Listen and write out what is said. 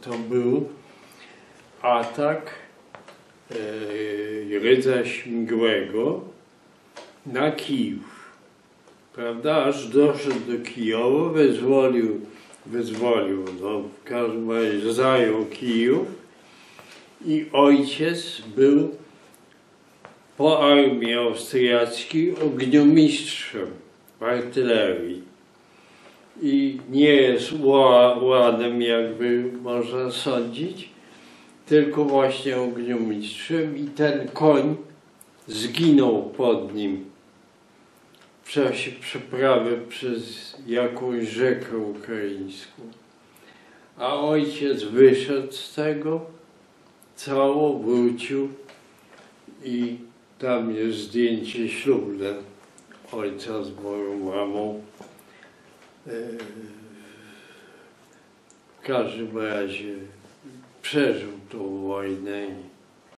To był atak e, Rydza Śmigłego na Kijów. Prawda? Aż doszedł do Kijowa, wyzwolił, wyzwolił, no w każdym razie zajął Kijów i ojciec był po armii austriackiej ogniomistrzem w artylerii. I nie jest ła- ładem, jakby można sądzić, tylko właśnie ogniomistrzem i ten koń zginął pod nim w czasie przeprawy przez jakąś rzekę ukraińską. A ojciec wyszedł z tego, cało wrócił i tam jest zdjęcie ślubne ojca z moją mamą. W każdym razie przeżył tą wojnę